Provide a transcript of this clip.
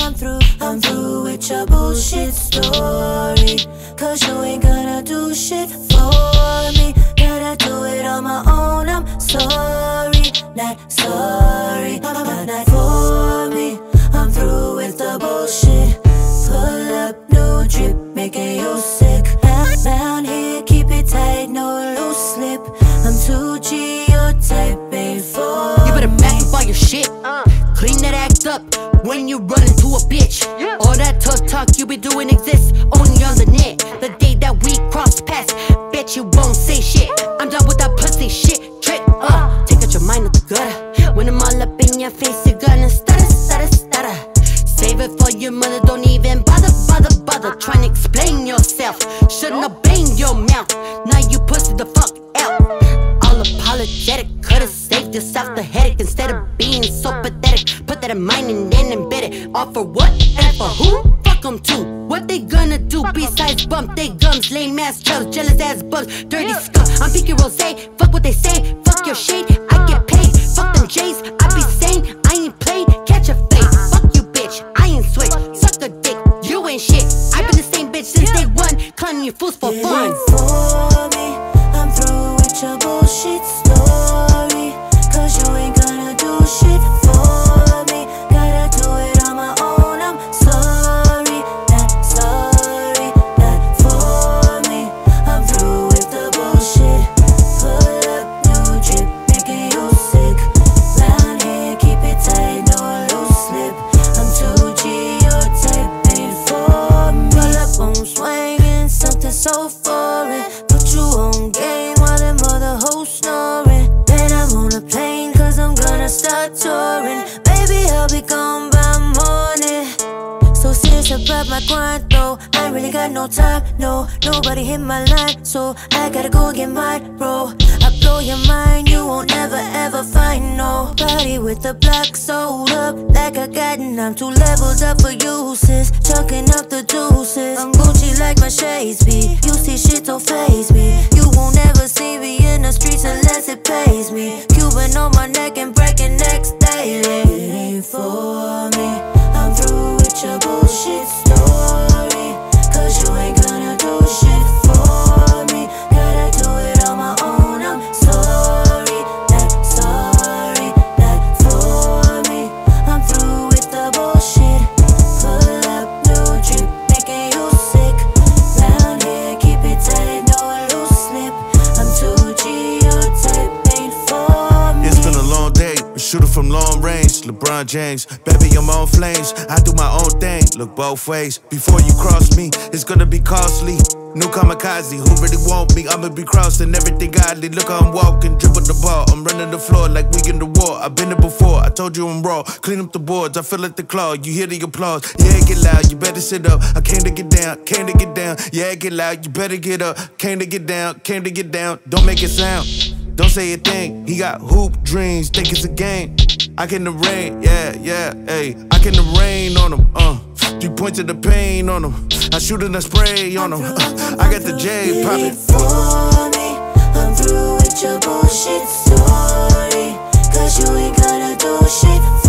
I'm through, I'm through with your bullshit story. Cause you ain't gonna do shit for me. Gotta do it on my own, I'm sorry. Not sorry, could've yourself the headache instead of being so pathetic. Put that in mind and then embed it. All for what and for who? Fuck them too. What they gonna do besides bump they gums? Lame ass chubs, jealous ass bugs, dirty scum. I'm Pinky Rozey, fuck what they say, fuck your shade. I get paid, fuck them J's. I be sane, I ain't playing, catch a fade. Fuck you, bitch, I ain't switch. Suck a dick, you ain't shit. i been the same bitch since day one, clowning you fools for fun. Serious about my grind though. I really got no time, no. Nobody hit my line, so I gotta go get mine, bro. I blow your mind, you won't ever ever find nobody with the block sold up. Like I got and I'm two levels up for uses. Chucking up the deuces I'm Gucci like my shades be. You see shit don't phase me. You won't ever see me in the streets unless it pays me. Cuban on my neck shooter from long range, LeBron James. Baby, I'm on flames. I do my own thing, look both ways. Before you cross me, it's gonna be costly. New kamikaze, who really want me? I'ma be crossing everything godly. Look how I'm walking, dribble the ball. I'm running the floor like we in the war. I've been there before, I told you I'm raw. Clean up the boards, I feel like the claw. You hear the applause, yeah, get loud. You better sit up. I came to get down, came to get down. Yeah, get loud, you better get up. Came to get down, came to get down. Don't make it sound. Don't say a thing. He got hoop dreams, think it's a game. I can the rain, yeah, yeah, hey. I can the rain on him, uh. Three points of the pain on him. I shoot and I spray on him. Uh, I got the J poppin'. for me. I'm through with your bullshit story. Cause you ain't gonna do shit